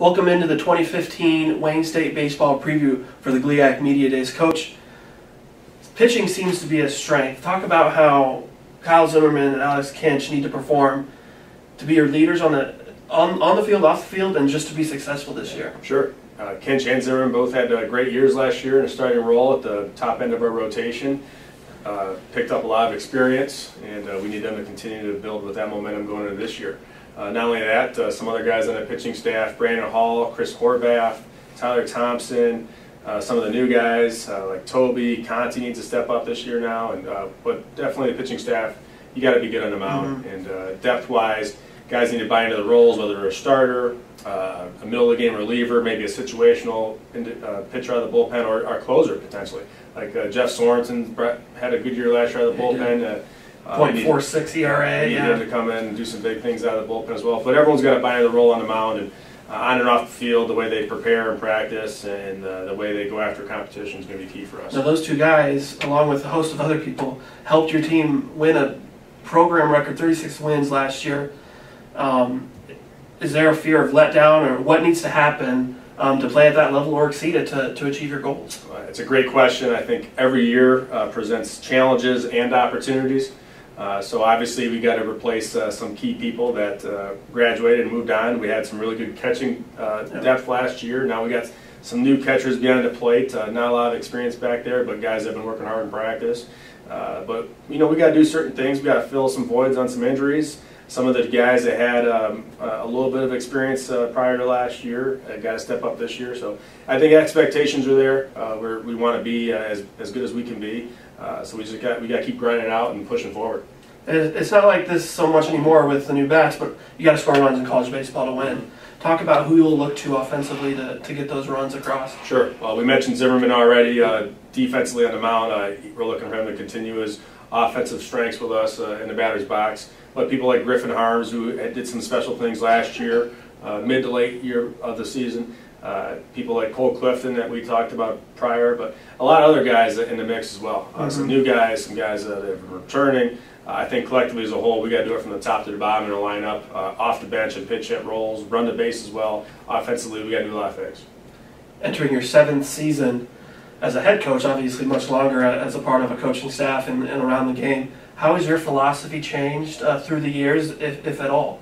Welcome into the 2015 Wayne State Baseball Preview for the GLIAC Media Days. Coach, pitching seems to be a strength. Talk about how Kyle Zimmerman and Alex Kinch need to perform to be your leaders on the on, on the field, off the field, and just to be successful this year. Sure. Uh, Kinch and Zimmerman both had uh, great years last year in a starting role at the top end of our rotation. Uh, picked up a lot of experience, and uh, we need them to continue to build with that momentum going into this year. Uh, not only that, uh, some other guys on the pitching staff, Brandon Hall, Chris Horvath, Tyler Thompson, uh, some of the new guys uh, like Toby, Conti needs to step up this year now, and uh, but definitely the pitching staff, you got to be good on the mound. Mhm. And uh, depth-wise, guys need to buy into the roles, whether they're a starter, uh, a middle of the game reliever, maybe a situational uh, pitcher out of the bullpen, or our closer potentially. Like uh, Jeff Sorensen had a good year last year out of the bullpen. Uh, uh, Point four six ERA. need Yeah. him to come in and do some big things out of the bullpen as well. But everyone's got to buy into the role on the mound and uh, on and off the field, the way they prepare and practice and uh, the way they go after competition is going to be key for us. Now those two guys, along with a host of other people, helped your team win a program record 36 wins last year. Um, is there a fear of letdown, or what needs to happen um, to play at that level or exceed it to, to achieve your goals? Uh, It's a great question. I think every year uh, presents challenges and opportunities. Uh, so obviously we got to replace uh, some key people that uh, graduated and moved on. We had some really good catching uh, depth last year. Now we got some new catchers behind the plate. Uh, not a lot of experience back there, but guys that have been working hard in practice. Uh, but you know we got to do certain things. We got to fill some voids on some injuries. Some of the guys that had um, a little bit of experience uh, prior to last year uh, got to step up this year. So I think expectations are there. Uh, we want to be uh, as, as good as we can be. Uh, so we just got we got to keep grinding out and pushing forward. It- It's not like this so much anymore with the new bats, but you got to score runs in college baseball to win. Talk about who you'll look to offensively to, to get those runs across. Sure. Well, we mentioned Zimmerman already. Uh, defensively on the mound, uh, we're looking for him to continue his offensive strengths with us uh, in the batter's box. But people like Griffin Harms, who did some special things last year, uh, mid to late year of the season. Uh, people like Cole Clifton that we talked about prior, but a lot of other guys in the mix as well. Uh, Some Mhm. new guys, some guys that are returning. I think collectively as a whole, we got to do it from the top to the bottom in our lineup, uh, off the bench and pinch hit roles, run the base as well. Offensively, we got to do a lot of things. entering your seventh season as a head coach, obviously much longer as a part of a coaching staff and, and around the game. How has your philosophy changed uh, through the years, if, if at all?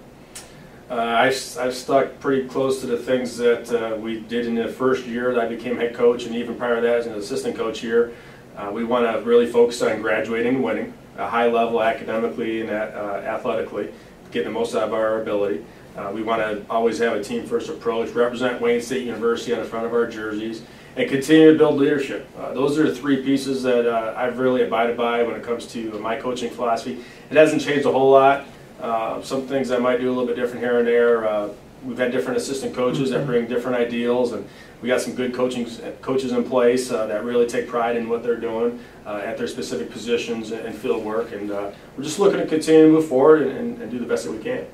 Uh, I, I've stuck pretty close to the things that uh, we did in the first year that I became head coach, and even prior to that as an assistant coach here. Uh, we want to really focus on graduating and winning, a high level academically and uh, athletically, getting the most out of our ability. Uh, we want to always have a team first approach, represent Wayne State University on the front of our jerseys, and continue to build leadership. Uh, those are the three pieces that uh, I've really abided by when it comes to my coaching philosophy. It hasn't changed a whole lot. Uh, some things I might do a little bit different here and there. Uh, we've had different assistant coaches that bring different ideals, and we got some good coaching coaches in place uh, that really take pride in what they're doing uh, at their specific positions and field work. And uh, we're just looking to continue to move forward and, and, do the best that we can.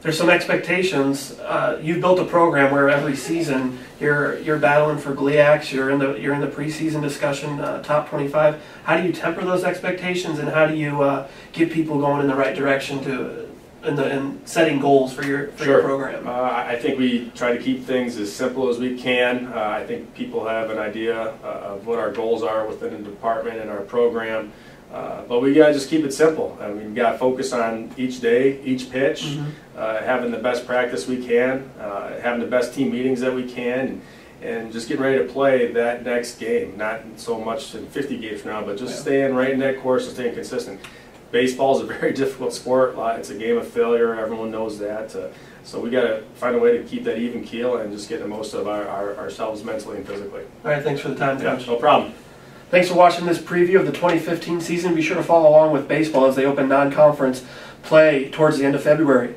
There's some expectations. Uh, you've built a program where every season you're you're battling for GLIACs. You're in the you're in the preseason discussion, uh, top 25. How do you temper those expectations, and how do you uh, get people going in the right direction to in the in setting goals for your for your program? Uh, I think we try to keep things as simple as we can. Uh, I think people have an idea uh, of what our goals are within the department and our program. Uh, but we gotta just keep it simple. I mean, we gotta focus on each day, each pitch, Mhm. uh, having the best practice we can, uh, having the best team meetings that we can, and just getting ready to play that next game. Not so much in 50 games from now, but just Yeah. staying right in that course and staying consistent. Baseball is a very difficult sport. It's a game of failure. Everyone knows that. Uh, so we got to find a way to keep that even keel and just get the most of our, our, ourselves mentally and physically. All right, thanks for the time, Yeah, no problem. Thanks for watching this preview of the 2015 season. Be sure to follow along with baseball as they open non-conference play towards the end of February.